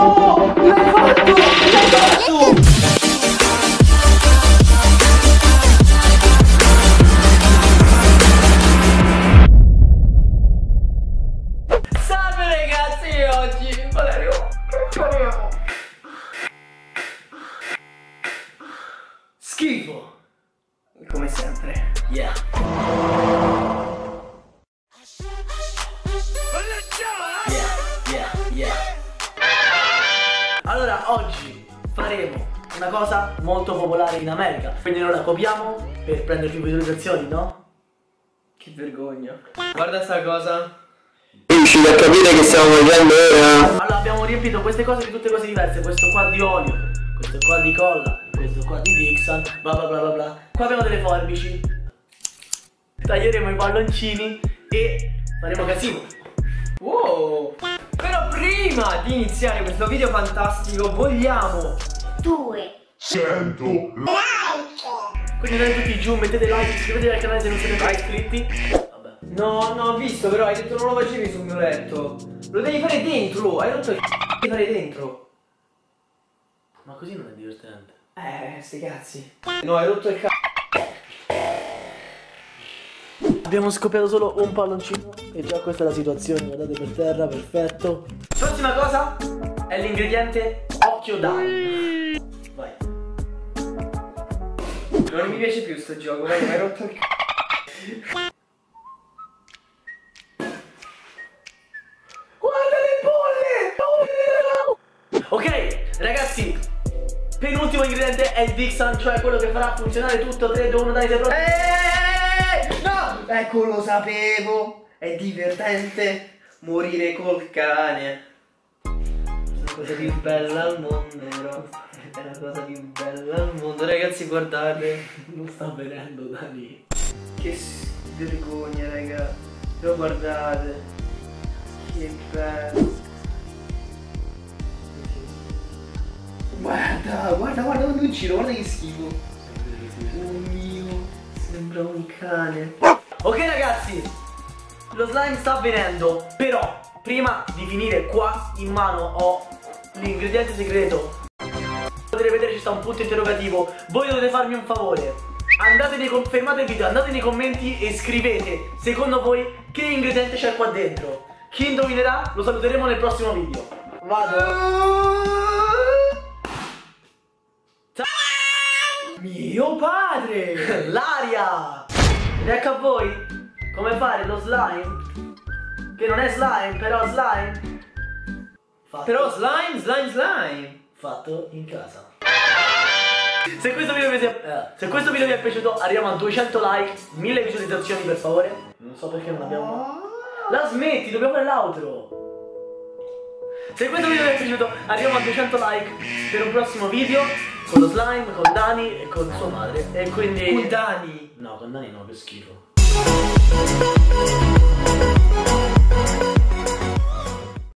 Fatto! Fatto! Valerio, che faremo? Schifo! Come sempre. Yeah, Allora, oggi faremo una cosa molto popolare in America. Quindi non la copiamo per prendere più visualizzazioni, no? Che vergogna. Guarda sta cosa. Riuscite a capire che stiamo facendo ora? Allora abbiamo riempito queste cose di tutte cose diverse, questo qua di olio, questo qua di colla, questo qua di Dixon, bla bla bla bla bla. Qua abbiamo delle forbici. Taglieremo i palloncini e faremo casino. Wow! Però prima di iniziare questo video fantastico vogliamo due, Quindi andate tutti giù, mettete like, iscrivetevi al canale se non siete mai iscritti. Vabbè. No, no, ho visto però, hai detto non lo facevi sul mio letto Lo devi fare dentro, hai rotto il c***o di fare dentro Ma così non è divertente. Eh, sti cazzi No, hai rotto il c***o Abbiamo scoperto solo un palloncino e già questa è la situazione, guardate per terra, perfetto. Prossima cosa è l'ingrediente occhio d'aglio. Vai. Non mi piace più sto gioco, vai, hai rotto il Guarda le bolle! Ok, ragazzi, penultimo ingrediente è il Dixon, cioè quello che farà funzionare tutto. 3, 2, 1, dai, sei pronto? Eh, no! Ecco, lo sapevo È divertente morire col cane cosa più bella al mondo, però È la cosa più bella al mondo Ragazzi, guardate Non sta venendo da lì. Che vergogna, raga. Però guardate. Che bello. Guarda, guarda, guarda quando giro, guarda che schifo. Oh mio, sembra un cane. Ok ragazzi, lo slime sta avvenendo, però prima di finire qua in mano ho l'ingrediente segreto. Potete vedere ci sta un punto interrogativo, voi dovete farmi un favore. Andate nei fermate il video, andate nei commenti e scrivete secondo voi che ingrediente c'è qua dentro. Chi indovinerà lo saluteremo nel prossimo video. Vado. Mio padre! L'aria! Ed ecco a voi come fare lo slime. Che non è slime, però slime. Fatto, Però slime, slime, slime. fatto in casa. Se questo, video vi sia- eh, se questo video vi è piaciuto arriviamo a 200 like, 1000 visualizzazioni per favore. Non so perché non abbiamo... La smetti, dobbiamo fare l'outro. Se questo video vi è piaciuto arriviamo a 200 like per un prossimo video con lo slime, con Dani e con sua madre. E quindi... Kudani. No, con Dani no, che schifo.